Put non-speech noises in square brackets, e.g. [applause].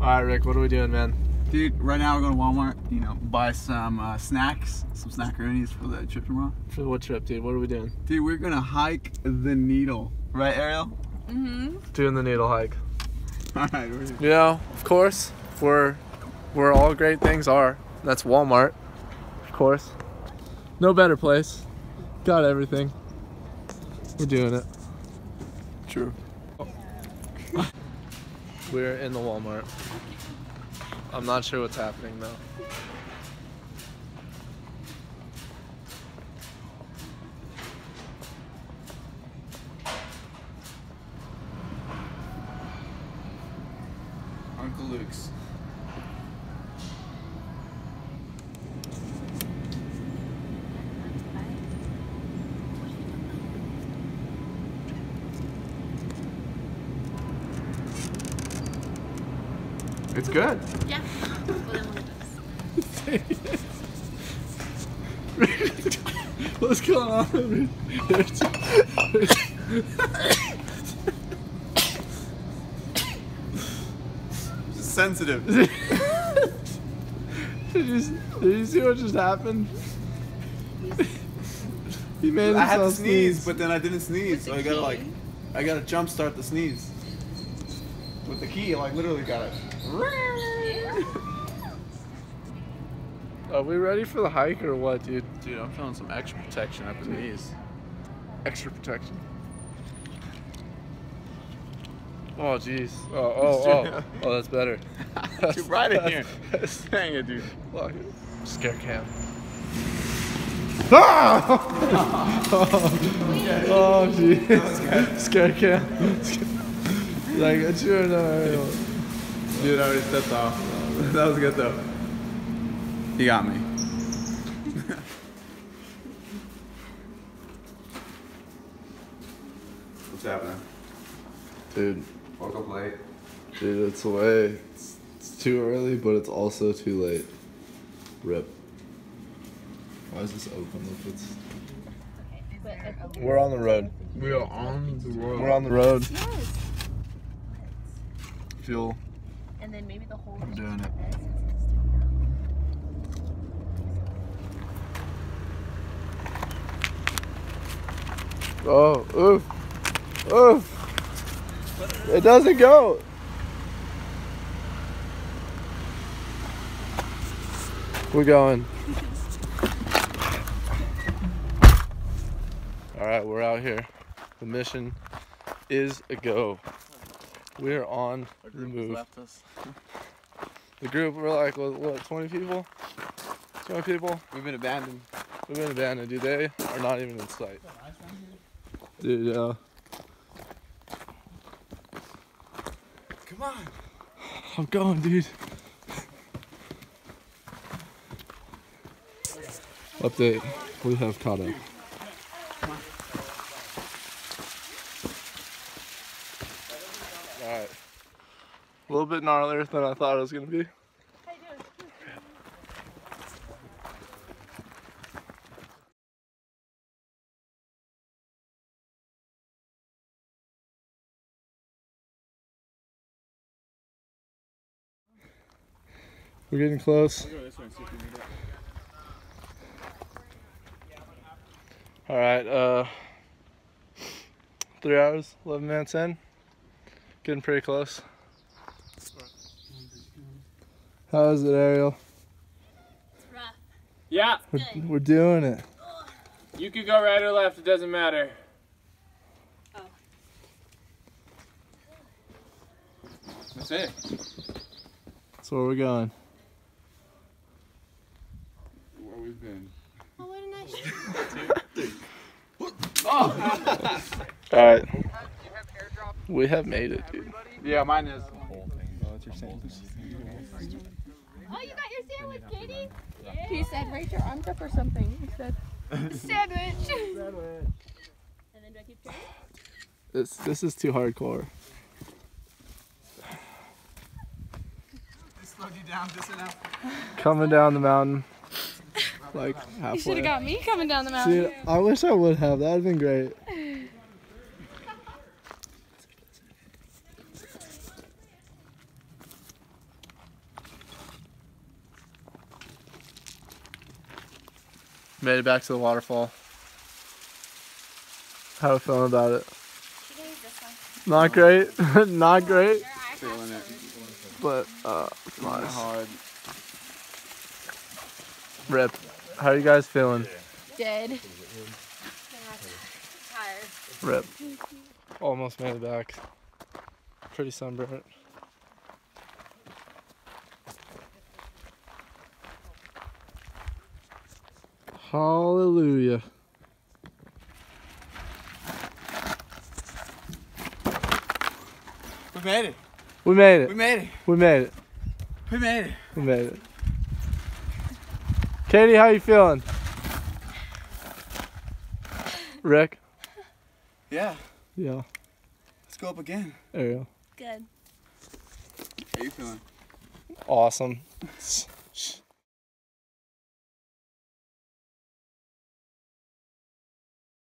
All right, Rick, what are we doing, man? Dude, right now we're going to Walmart, you know, buy some uh, snacks, some snackaroonies for the trip tomorrow. For what trip, dude? What are we doing? Dude, we're going to hike the needle. Right, Ariel? Mm-hmm. Doing the needle hike. All right, we're You know, of course, we're where all great things are. That's Walmart, of course. No better place. Got everything. We're doing it. True. We're in the Walmart. I'm not sure what's happening though. Uncle Luke's. It's good. Yeah. Well, then we'll do this. [laughs] What's going on? Just sensitive. [laughs] did, you, did you see what just happened? he made I had to himself sneeze, but then I didn't sneeze, so I gotta like, I gotta jump start the sneeze. With the key, like literally got it. [laughs] Are we ready for the hike or what, dude? Dude, I'm feeling some extra protection up the knees. Extra protection. Oh jeez. Oh oh oh. Oh, that's better. [laughs] Dude, right in [laughs] That's- here. that's- Dang it, dude. Fuck it. Scare cam. Ah! oh jeez. Scare cam. Like it's your no. Dude, I already stepped off. That was good though. You got me. [laughs] What's happening? Dude, Woke up late. dude, it's way. It's, it's too early, but it's also too late. Rip. Why is this open if it's? We're on the road. We are on the road. We're on the road. Yes. Fuel. And then maybe the whole. I'm doing it. Oh, oof. Oof. It doesn't go. We're going. All right, we're out here. The mission is a go. We're on the move. Left us. [laughs] The group, we're like, what, what 20 people? 20 people? We've been abandoned. We've been abandoned, dude. They are not even in sight. Dude, yeah. Come on. I'm going, dude. Update. We have caught up. Alright. A little bit gnarlier than I thought it was gonna be. We're getting close. All right, uh, three hours, 11 minutes in. Getting pretty close. How is it, Ariel? Rough. Yeah, We're, we're doing it. you could go right or left, it doesn't matter. Oh. That's it. That's where we're going. Where we've been. Oh, what a nice. All right. We have made it, dude. Yeah, mine is. Oh, you got your sandwich, Katie? He said, raise your arms up or something. He said, sandwich. [laughs] sandwich. and then do I keep turning? This this is too hardcore. Slowed you down just enough. Coming down the mountain, like You should have got me coming down the mountain. Dude, I wish I would have. That'd have been great. Made it back to the waterfall. How you feeling about it? Not great. [laughs] Not great. Feeling it. But uh it's nice. hard. Rip. How are you guys feeling? Dead. Tired. Rip. Almost made it back. Pretty sunburnt. Hallelujah. We made it. We made it. We made it. We made it. We made it. We made it. Katie, how you feeling? Rick? Yeah. Yeah. Let's go up again. There you go. Good. How you feeling? Awesome.